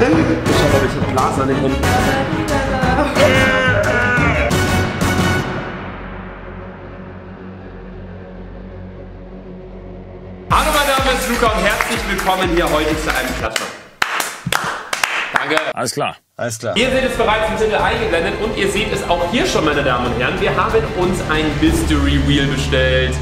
Ich habe welche Blasen an den Händen. Hallo meine Damen, es ist Luca und herzlich willkommen hier heute zu einem Klatscher. Danke. Alles klar. Alles klar. Ihr seht es bereits im Titel eingeblendet und ihr seht es auch hier schon, meine Damen und Herren. Wir haben uns ein Mystery Wheel bestellt.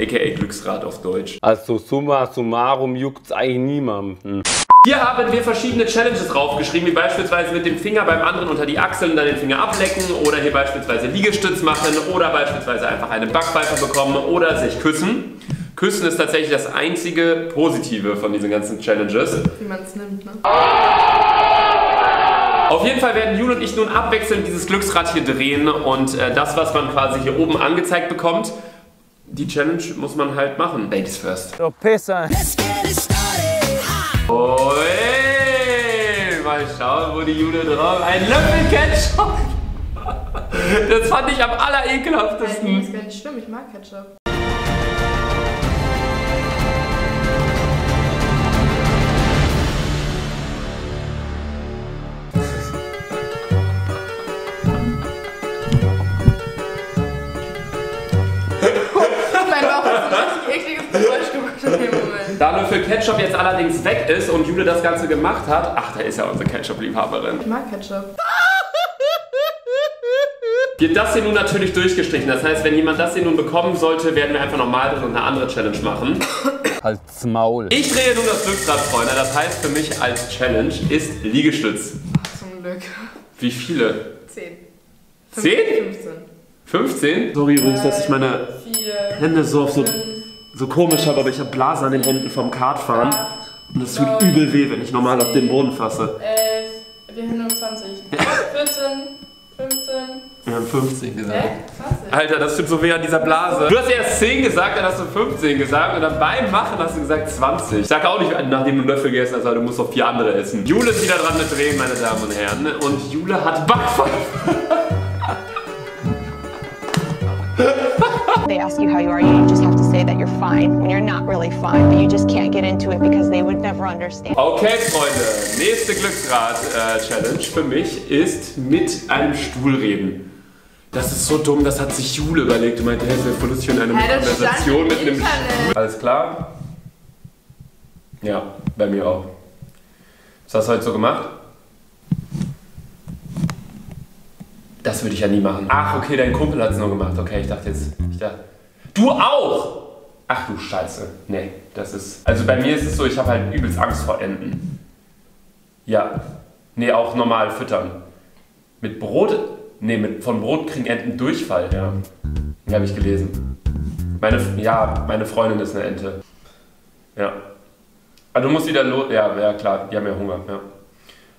AKA Glücksrad auf Deutsch. Also summa summarum juckt's eigentlich niemanden. Hier haben wir verschiedene Challenges draufgeschrieben, wie beispielsweise mit dem Finger beim anderen unter die Achseln dann den Finger ablecken oder hier beispielsweise Liegestütz machen oder beispielsweise einfach einen Backpfeifer bekommen oder sich küssen. Küssen ist tatsächlich das einzige Positive von diesen ganzen Challenges. wie man es nimmt, ne? Auf jeden Fall werden Jule und ich nun abwechselnd dieses Glücksrad hier drehen und äh, das, was man quasi hier oben angezeigt bekommt, die Challenge muss man halt machen. Ladies first. So, Pisser. Oi, mal schauen, wo die Jule drauf. Ein Löffel Ketchup. Das fand ich am allerekelhaftesten. ist gar nicht schlimm, ich mag Ketchup. Ketchup jetzt allerdings weg ist und Jule das Ganze gemacht hat, ach, da ist ja unsere Ketchup-Liebhaberin. Ich mag Ketchup. Wird das hier nun natürlich durchgestrichen. Das heißt, wenn jemand das hier nun bekommen sollte, werden wir einfach nochmal drin und eine andere Challenge machen. Halt's Maul. Ich drehe nun das Glücksrad, Freunde. Das heißt für mich als Challenge ist Liegestütz. Zum Glück. Wie viele? Zehn. Zehn? 15. 15? Sorry übrigens, dass ich meine Vier. Hände so auf so, fünf, so komisch habe, aber ich habe Blasen an den Händen vom Kartfahren. Und es tut übel weh, wenn ich normal auf den Boden fasse. elf. Wir haben nur 20. 14. 15. Wir haben 15 gesagt. Hä? 20. Alter, das tut so weh an dieser Blase. Du hast erst 10 gesagt, dann hast du 15 gesagt und dann beim Machen hast du gesagt 20. Ich sag auch nicht, nachdem du einen Löffel gegessen hast, aber du musst noch vier andere essen. Jule ist wieder dran mit Drehen, meine Damen und Herren. Und Jule hat Backpfeife. They ask you how you are, you just have to say that you're fine when you're not really fine, but you just can't get into it because they would never understand. Okay, Freunde, nächste Glücksrad-Challenge für mich ist mit einem Stuhl reden. Das ist so dumm, das hat sich Jule überlegt. Du meinte, hey, es wäre voll lustig in einer stand Konversation mit einem. Stuhl. Alles klar? Ja, bei mir auch. Was hast du heute so gemacht? Das würde ich ja nie machen. Ach, okay, dein Kumpel hat es nur gemacht. Okay, ich dachte jetzt. Dachte, du auch! Ach du Scheiße. Nee, das ist. Also bei mir ist es so, ich habe halt übelst Angst vor Enten. Ja. Nee, auch normal füttern. Mit Brot. Nee, mit, von Brot kriegen Enten Durchfall, ja. Den habe ich gelesen. Meine, ja, meine Freundin ist eine Ente. Ja. Aber du musst wieder los. Ja, ja, klar, die haben ja Hunger, ja.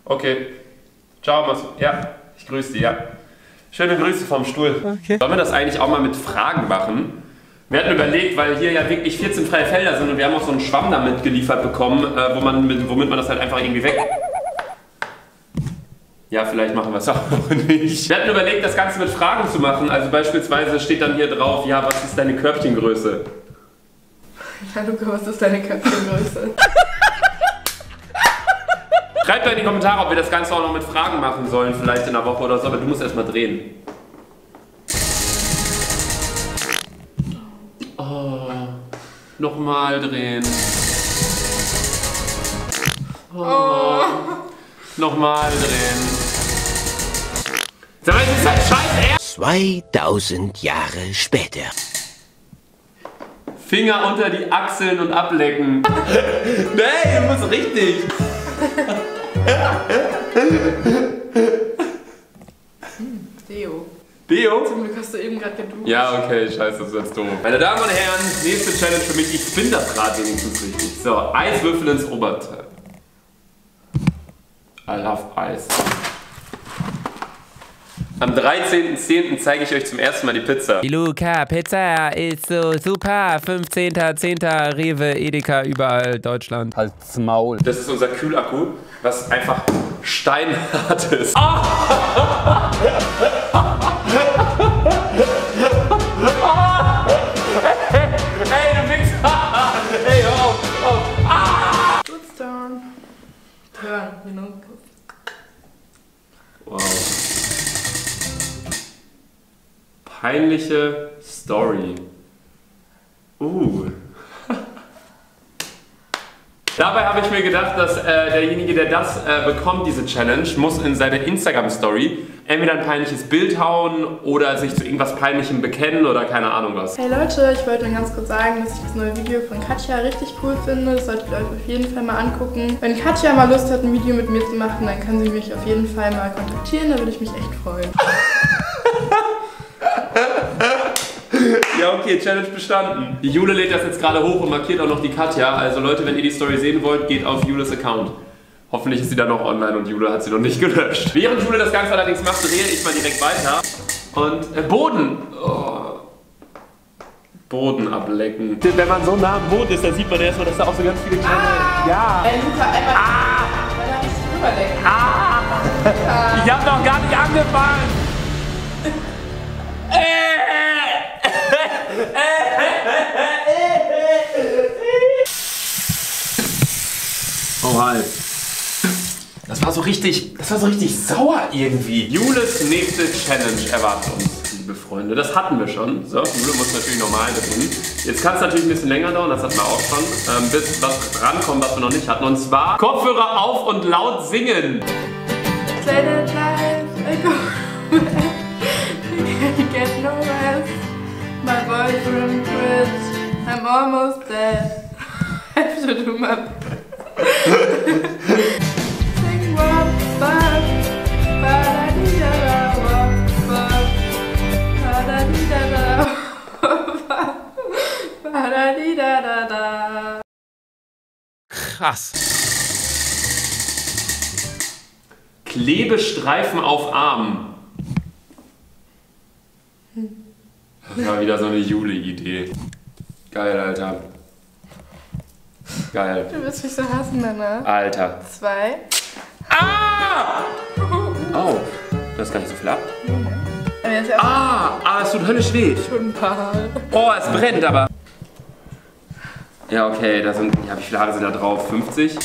Okay. Ciao, gut. Ja, ich grüße dich, ja. Schöne Grüße vom Stuhl. Okay. Sollen wir das eigentlich auch mal mit Fragen machen? Wir hatten überlegt, weil hier ja wirklich 14 freie Felder sind und wir haben auch so einen Schwamm damit geliefert bekommen, äh, wo man mit, womit man das halt einfach irgendwie weg. Ja, vielleicht machen wir es auch nicht. Wir hatten überlegt, das Ganze mit Fragen zu machen. Also beispielsweise steht dann hier drauf, ja, was ist deine Körbchengröße? Ja, Luca, was ist deine Köpfchengröße? Schreibt mal in die Kommentare, ob wir das Ganze auch noch mit Fragen machen sollen, vielleicht in einer Woche oder so, aber du musst erstmal drehen. Oh, nochmal drehen. Oh, nochmal drehen. Sag mal, das ist halt scheiß 2000 Jahre später. Finger unter die Achseln und ablecken. nee, du musst richtig. Deo. Deo? Zum Glück hast du eben gerade geduscht. Ja, okay, scheiße, das ist jetzt doof. Meine Damen und Herren, nächste Challenge für mich. Ich spinne das Rad wenigstens richtig. So, Eiswürfel ins Oberteil. I love Eis. Am 13.10. zeige ich euch zum ersten Mal die Pizza. Die Luca Pizza ist so super. 15.10. Rewe, Edeka, überall Deutschland. Halt's Maul. Das ist unser Kühlakku, was einfach steinhart ist. Ah! Peinliche Story. Uh. Dabei habe ich mir gedacht, dass äh, derjenige, der das äh, bekommt, diese Challenge, muss in seine Instagram-Story entweder ein peinliches Bild hauen oder sich zu irgendwas Peinlichem bekennen oder keine Ahnung was. Hey Leute, ich wollte nur ganz kurz sagen, dass ich das neue Video von Katja richtig cool finde. Das solltet ihr euch auf jeden Fall mal angucken. Wenn Katja mal Lust hat, ein Video mit mir zu machen, dann kann sie mich auf jeden Fall mal kontaktieren. Da würde ich mich echt freuen. Ja, okay, Challenge bestanden. Die Jule lädt das jetzt gerade hoch und markiert auch noch die Katja. Also Leute, wenn ihr die Story sehen wollt, geht auf Jules Account. Hoffentlich ist sie dann noch online und Jule hat sie noch nicht gelöscht. Während Jule das Ganze allerdings macht, drehe ich mal direkt weiter. Und äh, Boden. Oh. Boden ablecken. Wenn man so nah am Boden ist, dann sieht man erstmal, dass da auch so ganz viele kleine... Ja. Ey, Luca, einmal. Ah! Weil da nicht drüber Ah! Ich hab noch gar nicht angefangen! Oh halt. Das war so richtig, das war so richtig sauer irgendwie. Jules nächste Challenge erwartet uns, liebe Freunde. Das hatten wir schon. So, Jule muss natürlich normal beginnen. Jetzt kann es natürlich ein bisschen länger dauern, das hatten wir auch schon, ähm, bis was rankommt, was wir noch nicht hatten. Und zwar Kopfhörer auf und laut singen. Play almost dead. I have to do my Sing. Krass. Klebestreifen auf Arm. Das war wieder so eine Jule-Idee. Geil, Alter. Geil. Du wirst mich so hassen, Mama. Alter. Zwei. Ah! Oh, das ist gar nicht so viel ab. Erst Ah, ah, es tut höllisch weh. schon ein paar. Oh, es brennt aber. Ja, okay, da sind, ja, wie viele Haare sind da drauf? 50?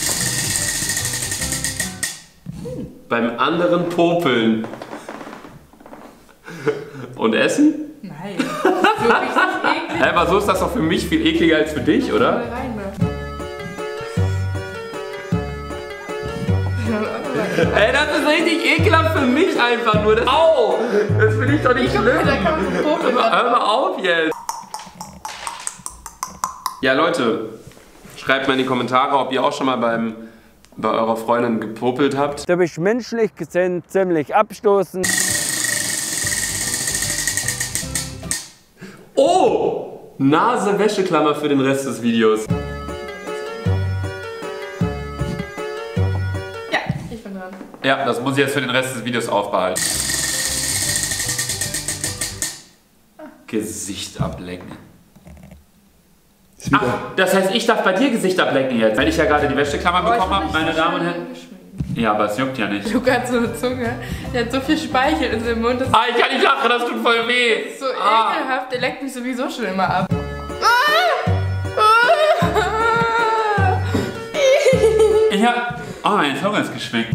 Beim anderen popeln. Und essen? Nein. Hä, aber so ist das doch für mich viel ekliger als für dich, oder? Ey, das ist richtig ekelhaft für mich einfach nur. Das, au! Das finde ich doch nicht schlimm. da. Hör mal auf jetzt. Ja, Leute, schreibt mal in die Kommentare, ob ihr auch schon mal beim, bei eurer Freundin gepopelt habt. Du bist menschlich gesehen ziemlich abstoßend. Oh! Nase-Wäscheklammer für den Rest des Videos. Ja, ich bin dran. Ja, das muss ich jetzt für den Rest des Videos aufbehalten. Gesicht ablecken. Ach, das heißt, ich darf bei dir Gesicht ablecken jetzt, weil ich ja gerade die Wäscheklammer Oh, bekommen habe, meine Damen und Herren. Geschminkt. Ja, aber es juckt ja nicht. Luca hat so eine Zunge, der hat so viel Speichel in seinem Mund, das Ah, ich kann nicht lachen, das tut voll weh. ist so Ah. ekelhaft, der leckt mich sowieso schon immer ab. Ich hab. Oh, meine Zunge ist geschwingt.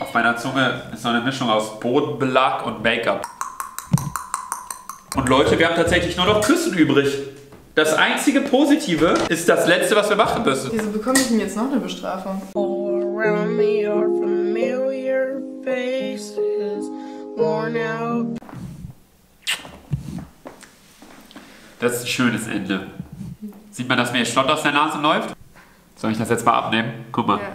Auf meiner Zunge ist so eine Mischung aus Bodenbelag und Make-up. Und Leute, wir haben tatsächlich nur noch Küssen übrig. Das einzige Positive ist das letzte, was wir machen müssen. Wieso bekomme ich denn jetzt noch eine Bestrafung? Around me are familiar faces, worn out. Das ist ein schönes Ende. Sieht man, dass mir jetzt Schlott aus der Nase läuft? Soll ich das jetzt mal abnehmen? Guck mal. Ja.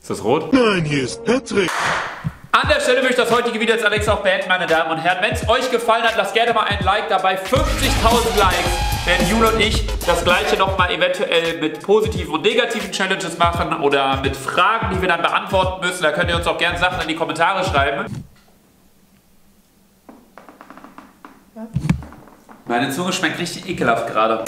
Ist das rot? Nein, hier ist Patrick. An der Stelle würde ich das heutige Video jetzt allerdings auch beenden, meine Damen und Herren. Wenn es euch gefallen hat, lasst gerne mal ein Like dabei. 50.000 Likes werden Jule und ich das gleiche nochmal eventuell mit positiven und negativen Challenges machen oder mit Fragen, die wir dann beantworten müssen. Da könnt ihr uns auch gerne Sachen in die Kommentare schreiben. Meine Zunge schmeckt richtig ekelhaft gerade.